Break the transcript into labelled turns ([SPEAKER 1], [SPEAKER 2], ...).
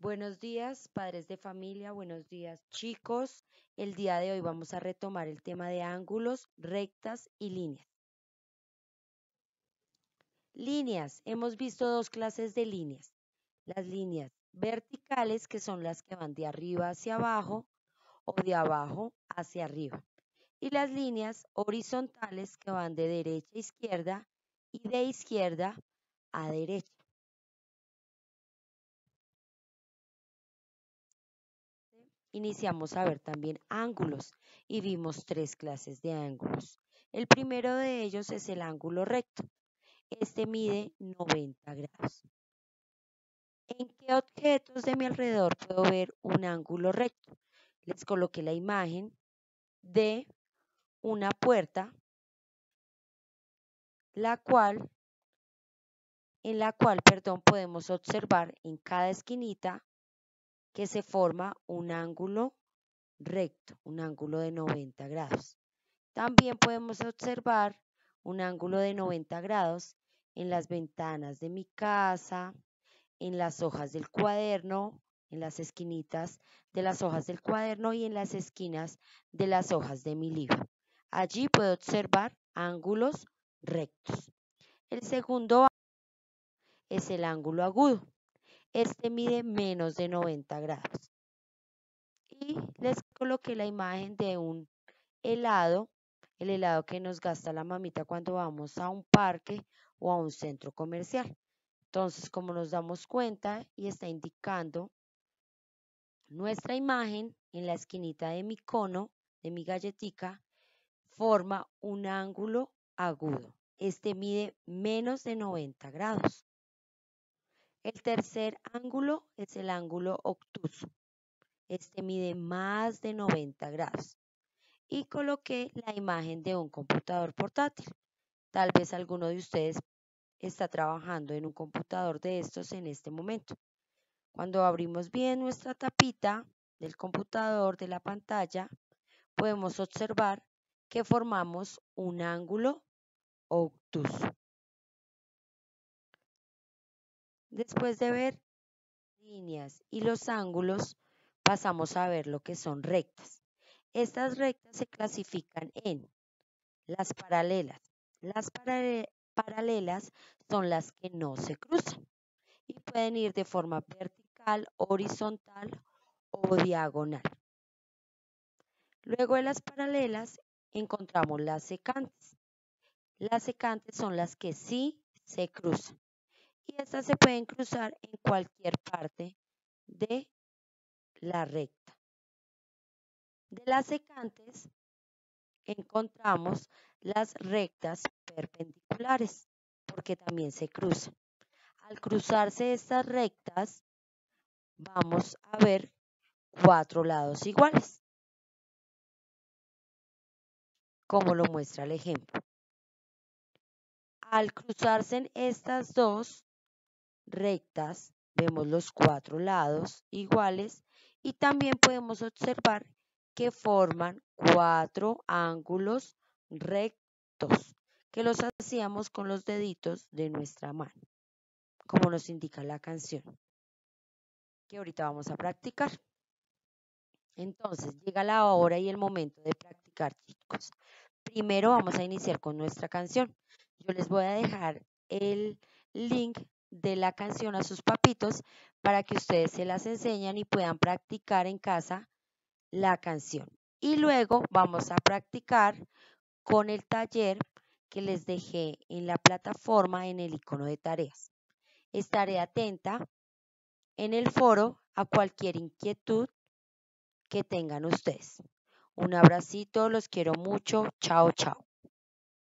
[SPEAKER 1] Buenos días, padres de familia, buenos días, chicos. El día de hoy vamos a retomar el tema de ángulos, rectas y líneas. Líneas. Hemos visto dos clases de líneas. Las líneas verticales, que son las que van de arriba hacia abajo o de abajo hacia arriba. Y las líneas horizontales, que van de derecha a izquierda y de izquierda a derecha. Iniciamos a ver también ángulos y vimos tres clases de ángulos. El primero de ellos es el ángulo recto. Este mide 90 grados. ¿En qué objetos de mi alrededor puedo ver un ángulo recto? Les coloqué la imagen de una puerta, la cual, en la cual, perdón, podemos observar en cada esquinita que se forma un ángulo recto, un ángulo de 90 grados. También podemos observar un ángulo de 90 grados en las ventanas de mi casa, en las hojas del cuaderno, en las esquinitas de las hojas del cuaderno y en las esquinas de las hojas de mi libro. Allí puedo observar ángulos rectos. El segundo es el ángulo agudo. Este mide menos de 90 grados. Y les coloqué la imagen de un helado, el helado que nos gasta la mamita cuando vamos a un parque o a un centro comercial. Entonces, como nos damos cuenta y está indicando nuestra imagen en la esquinita de mi cono, de mi galletica, forma un ángulo agudo. Este mide menos de 90 grados. El tercer ángulo es el ángulo obtuso. Este mide más de 90 grados. Y coloqué la imagen de un computador portátil. Tal vez alguno de ustedes está trabajando en un computador de estos en este momento. Cuando abrimos bien nuestra tapita del computador, de la pantalla, podemos observar que formamos un ángulo obtuso. Después de ver líneas y los ángulos, pasamos a ver lo que son rectas. Estas rectas se clasifican en las paralelas. Las paralelas son las que no se cruzan y pueden ir de forma vertical, horizontal o diagonal. Luego de las paralelas encontramos las secantes. Las secantes son las que sí se cruzan y estas se pueden cruzar en cualquier parte de la recta. De las secantes encontramos las rectas perpendiculares, porque también se cruzan. Al cruzarse estas rectas, vamos a ver cuatro lados iguales, como lo muestra el ejemplo. Al cruzarse estas dos, rectas, vemos los cuatro lados iguales y también podemos observar que forman cuatro ángulos rectos que los hacíamos con los deditos de nuestra mano, como nos indica la canción, que ahorita vamos a practicar. Entonces, llega la hora y el momento de practicar, chicos. Primero vamos a iniciar con nuestra canción. Yo les voy a dejar el link de la canción a sus papitos para que ustedes se las enseñan y puedan practicar en casa la canción. Y luego vamos a practicar con el taller que les dejé en la plataforma en el icono de tareas. Estaré atenta en el foro a cualquier inquietud que tengan ustedes. Un abracito, los quiero mucho. Chao, chao.